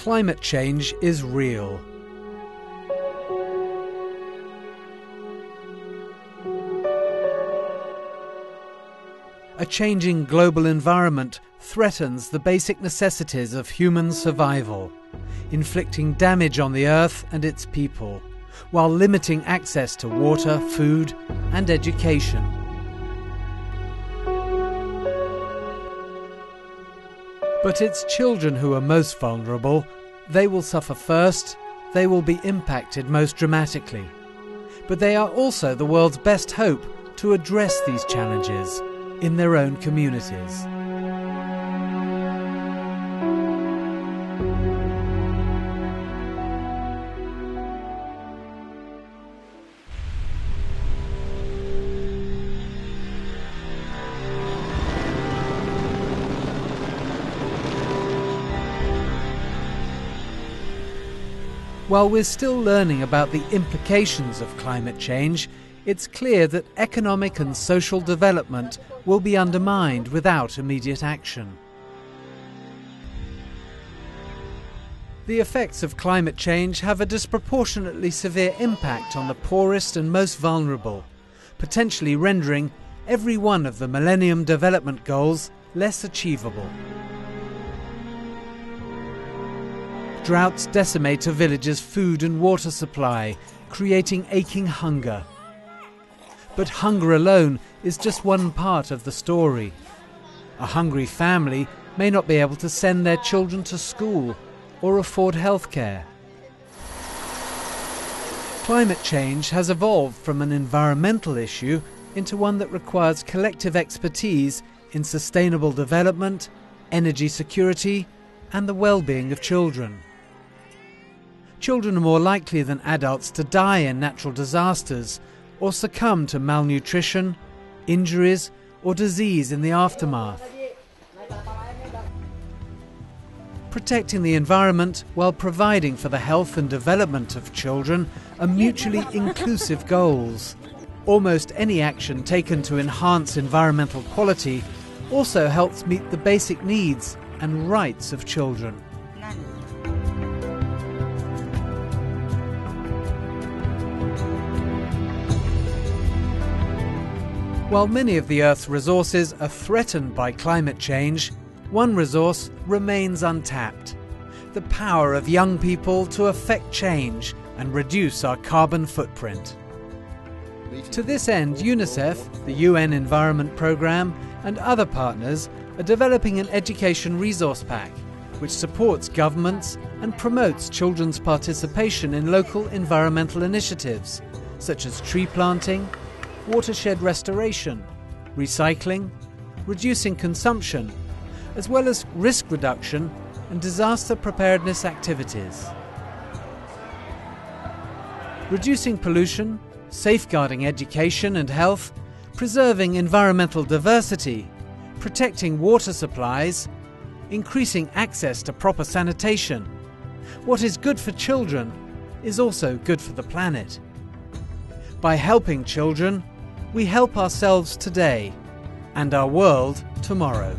climate change is real. A changing global environment threatens the basic necessities of human survival, inflicting damage on the earth and its people, while limiting access to water, food, and education. But it's children who are most vulnerable. They will suffer first, they will be impacted most dramatically. But they are also the world's best hope to address these challenges in their own communities. While we're still learning about the implications of climate change, it's clear that economic and social development will be undermined without immediate action. The effects of climate change have a disproportionately severe impact on the poorest and most vulnerable, potentially rendering every one of the Millennium Development Goals less achievable. Droughts decimate a village's food and water supply, creating aching hunger. But hunger alone is just one part of the story. A hungry family may not be able to send their children to school or afford health care. Climate change has evolved from an environmental issue into one that requires collective expertise in sustainable development, energy security, and the well-being of children children are more likely than adults to die in natural disasters or succumb to malnutrition, injuries, or disease in the aftermath. Protecting the environment while providing for the health and development of children are mutually inclusive goals. Almost any action taken to enhance environmental quality also helps meet the basic needs and rights of children. While many of the Earth's resources are threatened by climate change, one resource remains untapped the power of young people to affect change and reduce our carbon footprint. To this end, UNICEF, the UN Environment Programme, and other partners are developing an education resource pack which supports governments and promotes children's participation in local environmental initiatives such as tree planting, watershed restoration, recycling, reducing consumption, as well as risk reduction and disaster preparedness activities. Reducing pollution, safeguarding education and health, preserving environmental diversity, protecting water supplies, increasing access to proper sanitation. What is good for children is also good for the planet. By helping children, we help ourselves today and our world tomorrow.